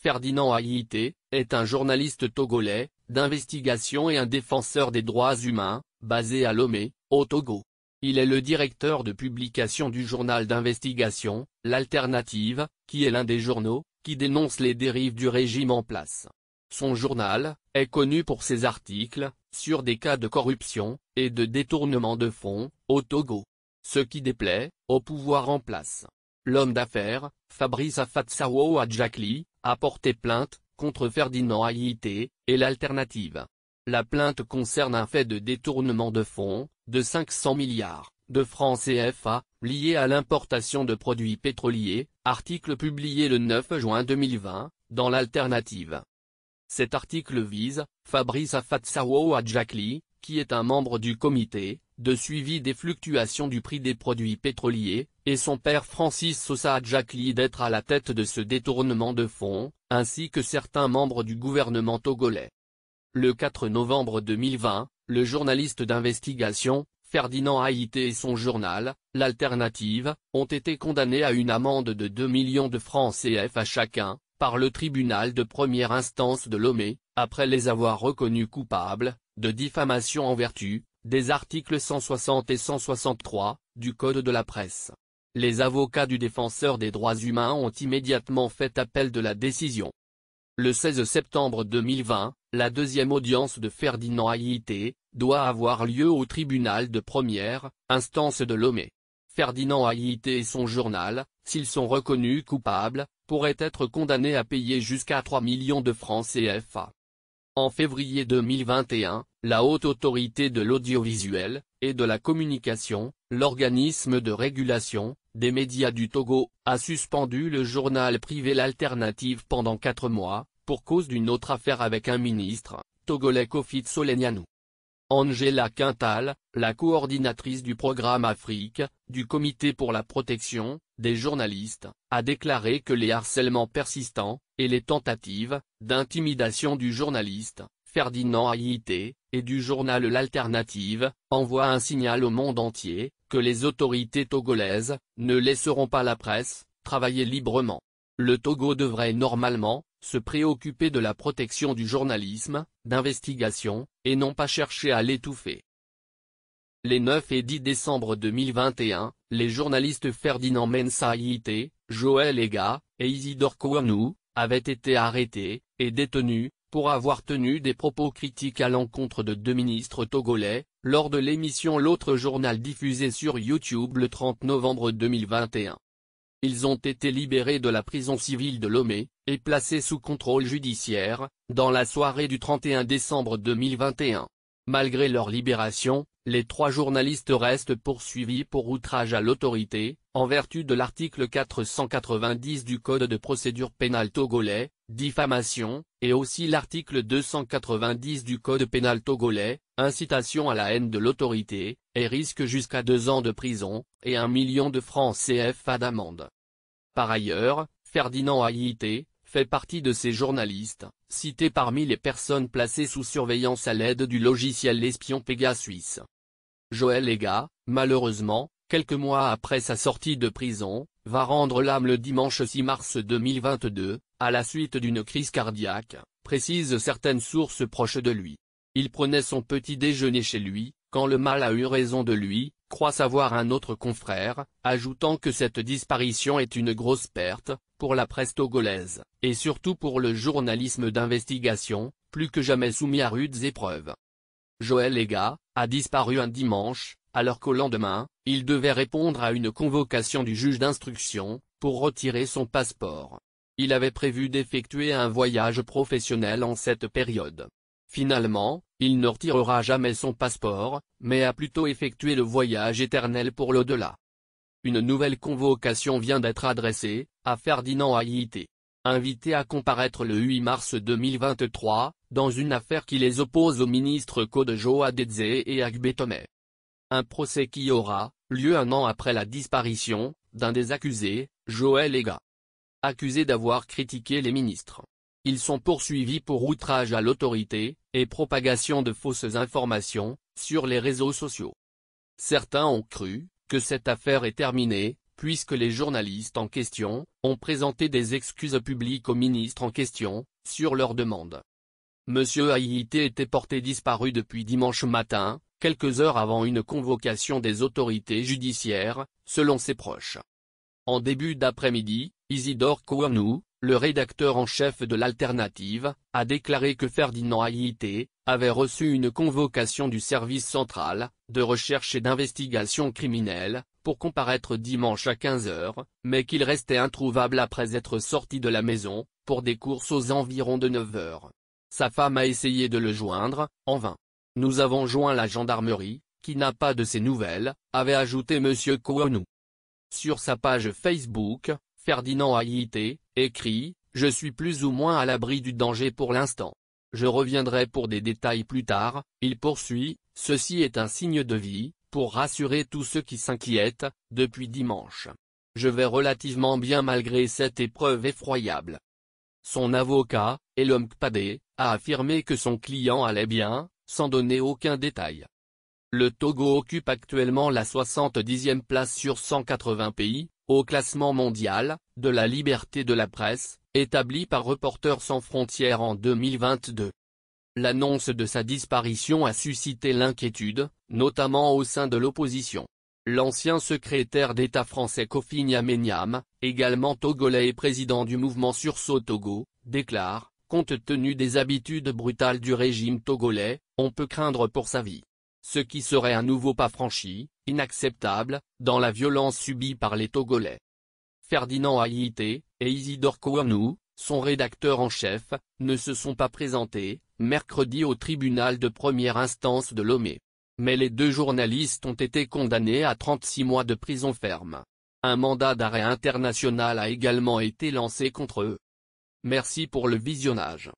Ferdinand Haïté, est un journaliste togolais, d'investigation et un défenseur des droits humains, basé à Lomé, au Togo. Il est le directeur de publication du journal d'investigation, L'Alternative, qui est l'un des journaux, qui dénonce les dérives du régime en place. Son journal, est connu pour ses articles, sur des cas de corruption, et de détournement de fonds, au Togo. Ce qui déplaît, au pouvoir en place. L'homme d'affaires, Fabrice Afatsawo Adjakli, a porté plainte, contre Ferdinand Haïté, et l'alternative. La plainte concerne un fait de détournement de fonds, de 500 milliards, de francs CFA, lié à l'importation de produits pétroliers, article publié le 9 juin 2020, dans l'alternative. Cet article vise, Fabrice Afatsawo Adjakli, qui est un membre du comité, de suivi des fluctuations du prix des produits pétroliers, et son père Francis Sosa Adjakli d'être à la tête de ce détournement de fonds, ainsi que certains membres du gouvernement togolais. Le 4 novembre 2020, le journaliste d'investigation, Ferdinand Haïté et son journal, L'Alternative, ont été condamnés à une amende de 2 millions de francs CFA chacun, par le tribunal de première instance de Lomé, après les avoir reconnus coupables, de diffamation en vertu, des articles 160 et 163, du Code de la presse. Les avocats du défenseur des droits humains ont immédiatement fait appel de la décision. Le 16 septembre 2020, la deuxième audience de Ferdinand Haïté, doit avoir lieu au tribunal de première, instance de Lomé. Ferdinand Haïté et son journal, s'ils sont reconnus coupables, pourraient être condamnés à payer jusqu'à 3 millions de francs CFA. En février 2021, la Haute Autorité de l'Audiovisuel, et de la Communication, l'organisme de régulation, des médias du Togo, a suspendu le journal privé L'Alternative pendant quatre mois, pour cause d'une autre affaire avec un ministre, togolais Kofit Solenianou. Angela Quintal, la coordinatrice du programme Afrique, du Comité pour la protection, des journalistes, a déclaré que les harcèlements persistants, et les tentatives, d'intimidation du journaliste, Ferdinand Haïté, et du journal L'Alternative, envoient un signal au monde entier, que les autorités togolaises, ne laisseront pas la presse, travailler librement. Le Togo devrait normalement, se préoccuper de la protection du journalisme, d'investigation, et non pas chercher à l'étouffer. Les 9 et 10 décembre 2021, les journalistes Ferdinand Mensa Joël Ega, et Isidore Kouanou, avaient été arrêtés, et détenus, pour avoir tenu des propos critiques à l'encontre de deux ministres togolais, lors de l'émission L'autre journal diffusée sur YouTube le 30 novembre 2021. Ils ont été libérés de la prison civile de Lomé, et placés sous contrôle judiciaire, dans la soirée du 31 décembre 2021. Malgré leur libération, les trois journalistes restent poursuivis pour outrage à l'autorité, en vertu de l'article 490 du Code de procédure pénale togolais, diffamation, et aussi l'article 290 du Code pénal togolais, incitation à la haine de l'autorité, et risque jusqu'à deux ans de prison, et un million de francs CFA d'amende. Par ailleurs, Ferdinand Haïté, fait partie de ces journalistes, cités parmi les personnes placées sous surveillance à l'aide du logiciel espion Pegasus. Joël Ega, malheureusement, quelques mois après sa sortie de prison, va rendre l'âme le dimanche 6 mars 2022, à la suite d'une crise cardiaque, précisent certaines sources proches de lui. Il prenait son petit déjeuner chez lui, quand le mal a eu raison de lui, croit savoir un autre confrère, ajoutant que cette disparition est une grosse perte, pour la presse togolaise, et surtout pour le journalisme d'investigation, plus que jamais soumis à rudes épreuves. Joël Ega, a disparu un dimanche, alors qu'au lendemain, il devait répondre à une convocation du juge d'instruction, pour retirer son passeport. Il avait prévu d'effectuer un voyage professionnel en cette période. Finalement, il ne retirera jamais son passeport, mais a plutôt effectué le voyage éternel pour l'au-delà. Une nouvelle convocation vient d'être adressée, à Ferdinand Haïté. Invité à comparaître le 8 mars 2023, dans une affaire qui les oppose aux ministres Code Adedze et Agbetome. Un procès qui aura, lieu un an après la disparition, d'un des accusés, Joël Ega. Accusé d'avoir critiqué les ministres. Ils sont poursuivis pour outrage à l'autorité, et propagation de fausses informations, sur les réseaux sociaux. Certains ont cru, que cette affaire est terminée, puisque les journalistes en question, ont présenté des excuses publiques au ministre en question, sur leur demande. Monsieur Haïté était porté disparu depuis dimanche matin, quelques heures avant une convocation des autorités judiciaires, selon ses proches. En début d'après-midi, Isidore Kouanou, le rédacteur en chef de l'Alternative, a déclaré que Ferdinand Haïté, avait reçu une convocation du service central, de recherche et d'investigation criminelle, pour comparaître dimanche à 15h, mais qu'il restait introuvable après être sorti de la maison, pour des courses aux environs de 9h. Sa femme a essayé de le joindre, en vain. Nous avons joint la gendarmerie, qui n'a pas de ses nouvelles, avait ajouté M. Kouanou. Sur sa page Facebook, Ferdinand Haïté, écrit, Je suis plus ou moins à l'abri du danger pour l'instant. Je reviendrai pour des détails plus tard, il poursuit, ceci est un signe de vie, pour rassurer tous ceux qui s'inquiètent, depuis dimanche. Je vais relativement bien malgré cette épreuve effroyable. Son avocat, Elom Kpadé, a affirmé que son client allait bien, sans donner aucun détail. Le Togo occupe actuellement la 70e place sur 180 pays, au classement mondial, de la liberté de la presse, établi par Reporters sans frontières en 2022. L'annonce de sa disparition a suscité l'inquiétude, notamment au sein de l'opposition. L'ancien secrétaire d'État français Kofi Nyamenyam, également togolais et président du mouvement Sursaut Togo, déclare, compte tenu des habitudes brutales du régime togolais, on peut craindre pour sa vie. Ce qui serait un nouveau pas franchi, inacceptable, dans la violence subie par les Togolais. Ferdinand Haïté, et Isidore Kouanou, son rédacteur en chef, ne se sont pas présentés, mercredi au tribunal de première instance de Lomé. Mais les deux journalistes ont été condamnés à 36 mois de prison ferme. Un mandat d'arrêt international a également été lancé contre eux. Merci pour le visionnage.